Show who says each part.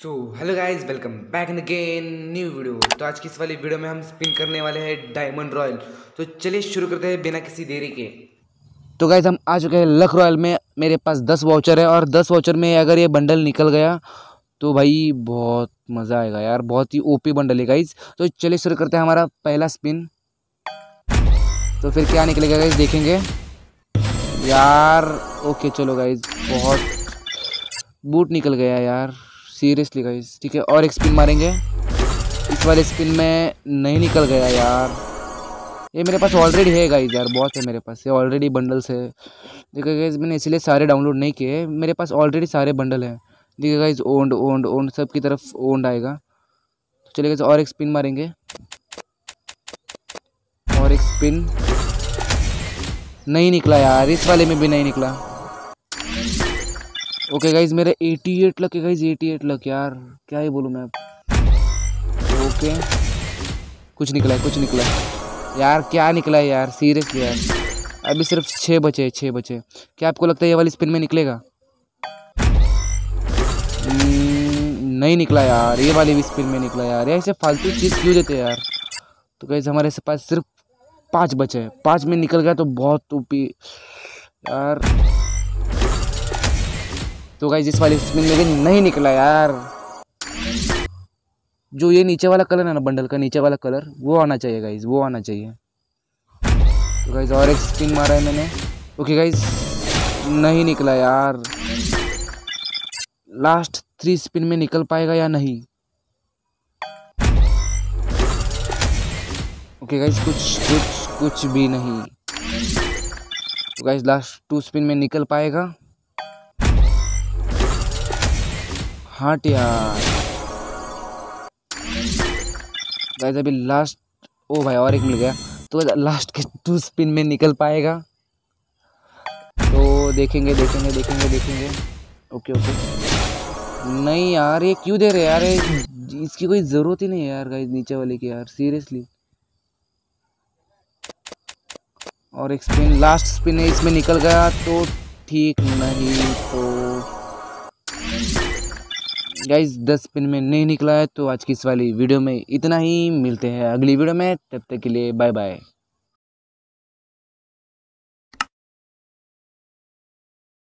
Speaker 1: So hello guys welcome back in again new video तो आज की इस वाली वीडियो में हम स्पिन करने वाले हैं डायमंड रॉयल तो चलिए शुरू करते हैं बिना किसी देरी के। तो गाइज़ हम आ चुके हैं लख रॉयल में। मेरे पास दस वाउचर है और दस वाउचर में अगर ये बंडल निकल गया तो भाई बहुत मज़ा आएगा यार। बहुत ही ओपी बंडल है गाइज़ तो चलिए शुरू करते हैं हमारा पहला स्पिन तो फिर क्या निकलेगा गाइज़ देखेंगे। यार ओके चलो गाइज़ बहुत बूट निकल गया यार। सीरियसली गाइज़ ठीक है? और एक स्पिन मारेंगे। इस वाले स्पिन में नहीं निकल गया यार। ये मेरे पास ऑलरेडी है गाइज़ यार, बहुत है मेरे पास। ये ऑलरेडी बंडल्स है। देखिए गाइज़ मैंने इसलिए सारे डाउनलोड नहीं किए। मेरे पास ऑलरेडी सारे बंडल हैं। देखिए गाइज़ ओंड ओंड ओंड सब की तरफ़ ओंड आएगा। तो चलिए और एक स्पिन मारेंगे। और एक स्पिन नहीं निकला यार, इस वाले में भी नहीं निकला। ओके गाइज़ मेरे 88 लक गाइज़ 88 लक यार। क्या ही बोलूँ मैं ओके कुछ निकला है कुछ निकला है। यार क्या निकला है यार? सीरियसली यार। अभी सिर्फ़ छः बचे छः बचे क्या आपको लगता है ये वाली स्पिन में निकलेगा? हम्म, नहीं निकला यार। ये वाली भी स्पिन में निकला यार। यार ऐसे फालतू चीज़ क्यों देते यार? तो गाइज़ हमारे से पास सिर्फ़ पाँच बचे हैं। पाँच में निकल गया तो बहुत टूपी यार तो गाइज़ इस वाली स्पिन में नहीं निकला यार। जो ये नीचे वाला कलर है ना बंडल का नीचे वाला कलर वो आना चाहिए गाइज़ वो आना चाहिए। तो गाइज़ और एक स्पिन मारा है मैंने। ओके गाइज़ नहीं निकला यार। लास्ट थ्री स्पिन में निकल पाएगा या नहीं? ओके गाइज़ कुछ कुछ कुछ भी नहीं। तो गाइज़ लास्ट टू स्पिन में निकल पाएगा। हट यार। गाइस अभी लास्ट ओ भाई, और एक मिल गया। तो लास्ट के टू स्पिन में निकल पाएगा। तो देखेंगे देखेंगे देखेंगे देखेंगे। ओके ओके नहीं यार, ये क्यों दे रहे यार? इसकी कोई ज़रूरत ही नहीं है यार गाइस नीचे वाले की यार सीरियसली और एक स्पिन लास्ट स्पिन है इसमें निकल गया तो ठीक नहीं तो गाइज़ दस पिन में नहीं निकला है तो आज की इस वाली वीडियो में इतना ही। मिलते हैं अगली वीडियो में, तब तक के लिए बाय बाय